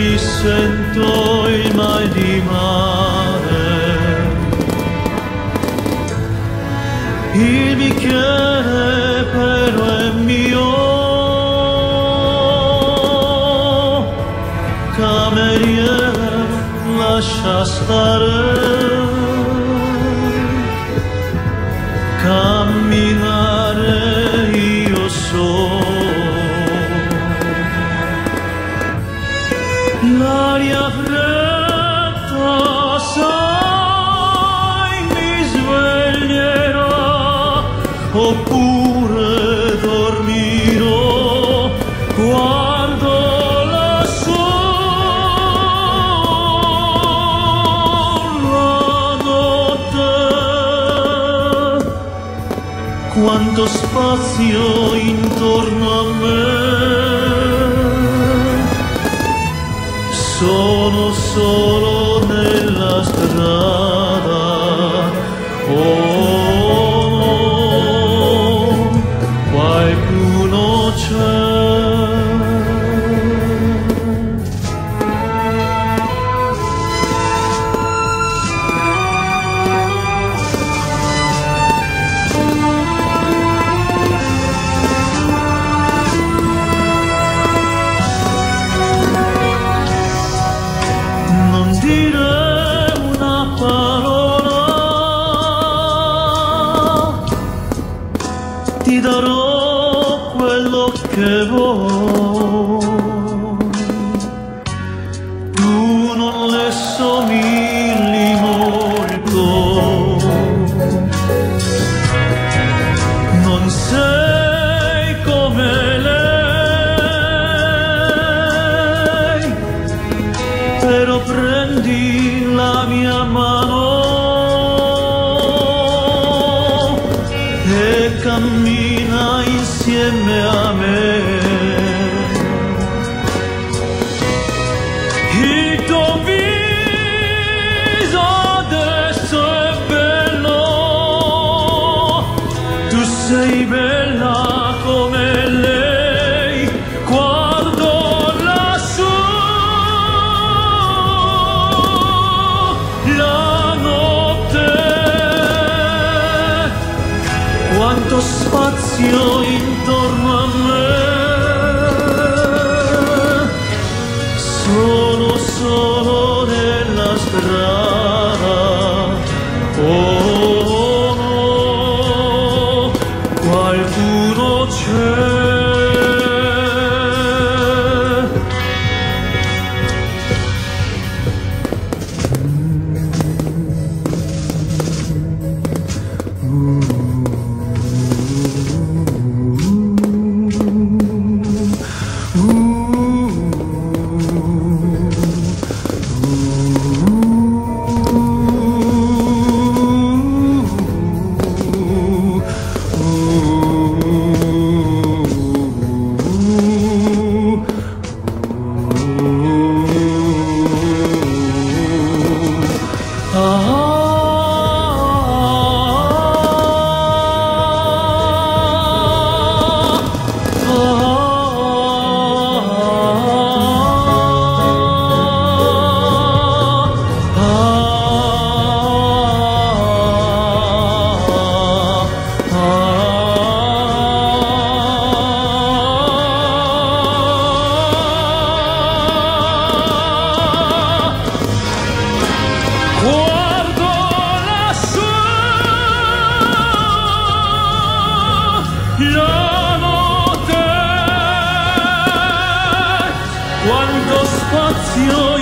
mi sento il mal di mare. Il bicchiere però è mio. Cameriere, lascia stare. Camminare quanto spazio intorno a me. Sono solo nella strada. Cammina insieme a me. Spazio intorno a me, Ooh. spazio